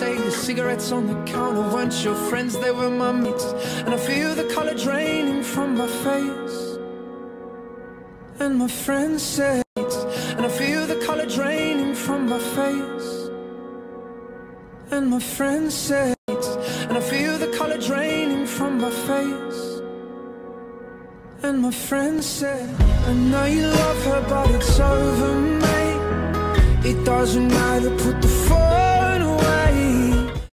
say the cigarettes on the counter weren't your friends, they were my mates. And I feel the color draining from my face. And my friends say, and I feel the color draining from my face. And my friends say, and I feel the color draining from my face. And my friend said, I know you love her, but it's over, mate. It doesn't matter, put the